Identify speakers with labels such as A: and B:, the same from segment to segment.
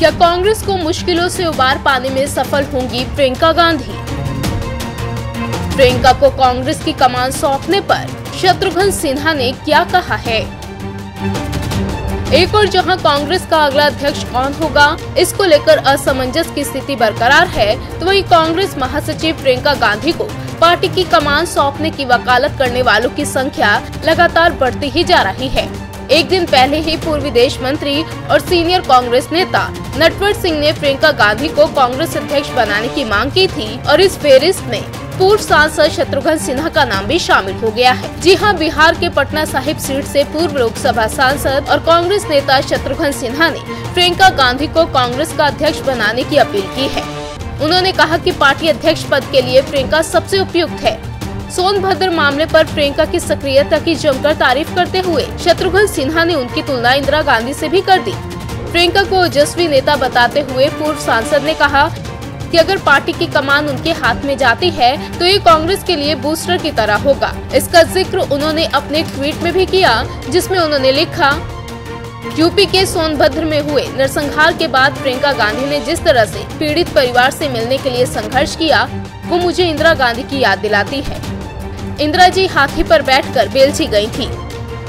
A: क्या कांग्रेस को मुश्किलों से उबार पाने में सफल होंगी प्रियंका गांधी? प्रियंका को कांग्रेस की कमान सौंपने पर शत्रुघ्न सिन्हा ने क्या कहा है? एक और जहाँ कांग्रेस का अगला अध्यक्ष कौन होगा? इसको लेकर असमंजस की स्थिति बरकरार है तो वहीं कांग्रेस महासचिव प्रियंका गांधी को पार्टी की कमान सौंपने की वकालत करने वालों की संख्या लगातार बढ़ती ही जा रही है। एक दिन पहले ही पूर्व विदेश मंत्री और सीनियर कांग्रेस नेता नटवर सिंह ने प्रियंका गांधी को कांग्रेस अध्यक्ष बनाने की मांग की थी और इस फेरिस्त में पूर्व सांसद शत्रुघ्न सिन्हा का नाम भी शामिल हो गया है। जी हाँ, बिहार के पटना साहिब सीट से पूर्व लोकसभा सांसद और कांग्रेस नेता शत्रुघ्न सिन्हा ने प्रियंका गांधी को कांग्रेस का अध्यक्ष बनाने की अपील की है। उन्होंने कहा कि पार्टी अध्यक्ष पद के लिए प्रियंका सबसे उपयुक्त है। सोनभद्र मामले पर प्रियंका की सक्रियता की जमकर तारीफ़ करते हुए शत्रुघ्न सिन्हा ने उनकी तुलना इंदिरा गांधी से भी कर दी। प्रियंका को ओजस्वी नेता बताते हुए पूर्व सांसद ने कहा कि अगर पार्टी की कमान उनके हाथ में जाती है तो ये कांग्रेस के लिए बूस्टर की तरह होगा। इसका ज़िक्र उन्होंने अपने ट्वीट में भी किया, जिसमें उन्होंने लिखा, यूपी के सोनभद्र में हुए नरसंहार के बाद प्रियंका गांधी ने जिस तरह से पीड़ित परिवार से मिलने के लिए संघर्ष किया, वो मुझे इंदिरा गांधी की याद दिलाती है। इंदिरा जी हाथी पर बैठकर बेलची गई थी।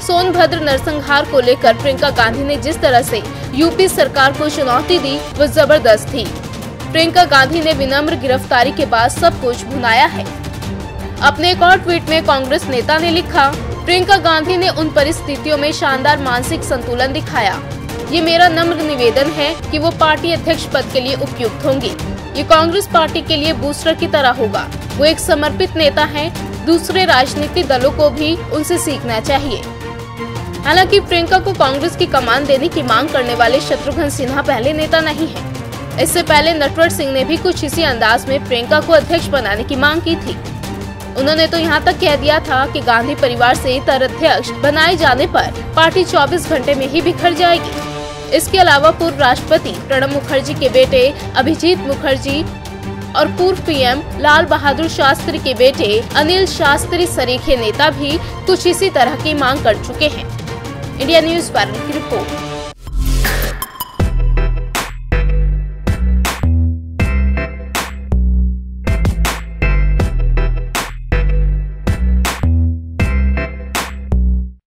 A: सोनभद्र नरसंहार को लेकर प्रियंका गांधी ने जिस तरह से यूपी सरकार को चुनौती दी, वो ज़बरदस्त थी। प्रियंका गांधी ने विनम्र गिरफ्तारी के बाद सब कुछ भुनाया है। अपने एक और ट्वीट में कांग्रेस नेता ने लिखा, प्रियंका गांधी ने उन परिस्थितियों में शानदार मानसिक संतुलन दिखाया। ये मेरा नम्र निवेदन है कि वो पार्टी अध्यक्ष पद के लिए उपयुक्त होंगी। ये कांग्रेस पार्टी के लिए बूस्टर की तरह होगा। वो एक समर्पित नेता हैं, दूसरे राजनीतिक दलों को भी उनसे सीखना चाहिए। हालाँकि प्रियंका को कांग्रेस की कमान देने की मांग करने वाले शत्रुघ्न सिन्हा पहले नेता नहीं है। इससे पहले नटवर सिंह ने भी कुछ इसी अंदाज में प्रियंका को अध्यक्ष बनाने की मांग की थी। उन्होंने तो यहाँ तक कह दिया था कि गांधी परिवार से तर अध्यक्ष बनाए जाने पर पार्टी 24 घंटे में ही बिखर जाएगी। इसके अलावा पूर्व राष्ट्रपति प्रणब मुखर्जी के बेटे अभिजीत मुखर्जी और पूर्व पीएम लाल बहादुर शास्त्री के बेटे अनिल शास्त्री सरीखे नेता भी कुछ इसी तरह की मांग कर चुके हैं। इंडिया न्यूज़ वारंट की रिपोर्ट।